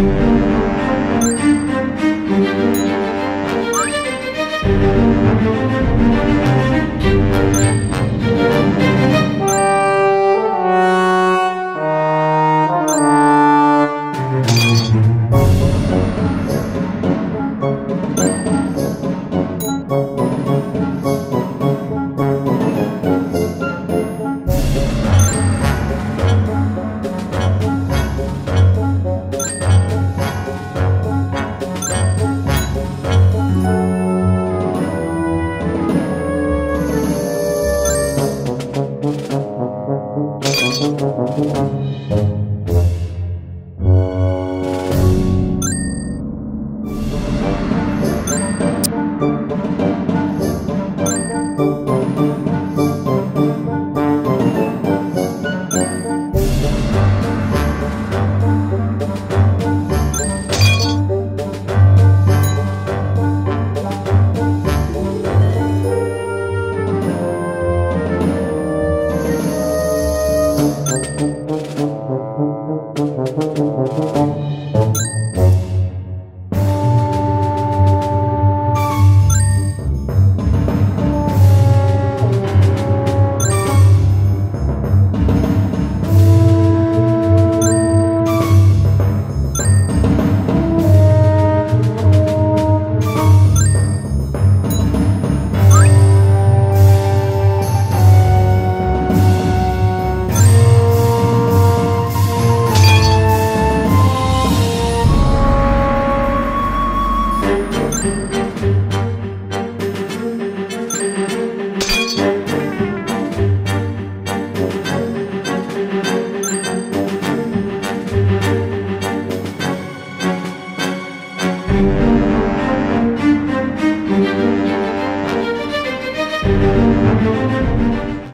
Thank